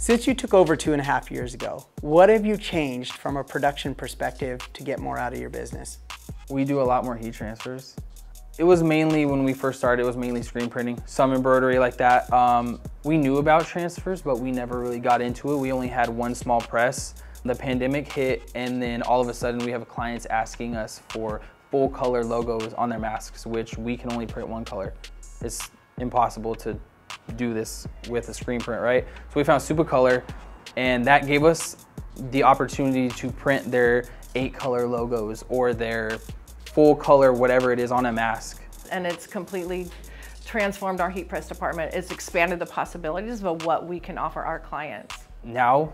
Since you took over two and a half years ago, what have you changed from a production perspective to get more out of your business? We do a lot more heat transfers. It was mainly, when we first started, it was mainly screen printing, some embroidery like that. Um, we knew about transfers, but we never really got into it. We only had one small press. The pandemic hit, and then all of a sudden we have clients asking us for full color logos on their masks, which we can only print one color. It's impossible to do this with a screen print, right? So we found Supacolor, and that gave us the opportunity to print their eight color logos or their full color, whatever it is on a mask. And it's completely transformed our heat press department. It's expanded the possibilities of what we can offer our clients. Now,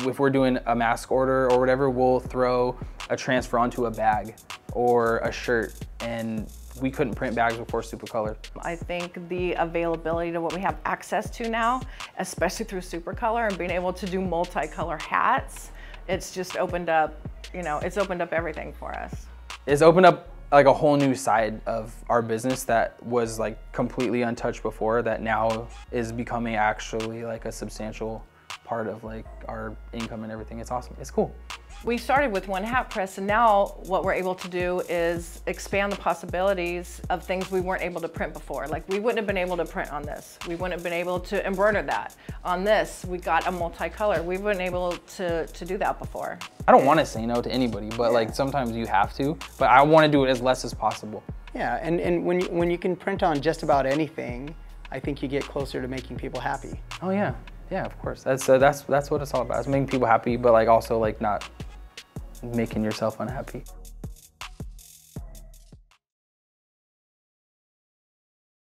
if we're doing a mask order or whatever, we'll throw a transfer onto a bag or a shirt and we couldn't print bags before Supacolor. I think the availability to what we have access to now, especially through Supacolor and being able to do multicolor hats, it's just opened up, you know, it's opened up everything for us. It's opened up like a whole new side of our business that was like completely untouched before that now is becoming actually like a substantial part of like our income and everything. It's awesome. It's cool. We started with one hat press and now what we're able to do is expand the possibilities of things we weren't able to print before. Like we wouldn't have been able to print on this. We wouldn't have been able to embroider that. On this, we got a multicolor. We weren't able to, to do that before. I don't want to say no to anybody, but like sometimes you have to, but I want to do it as less as possible. Yeah, and, and when, you, when you can print on just about anything, I think you get closer to making people happy. Oh yeah, yeah, of course. That's uh, that's that's what it's all about. It's making people happy, but like also like not making yourself unhappy.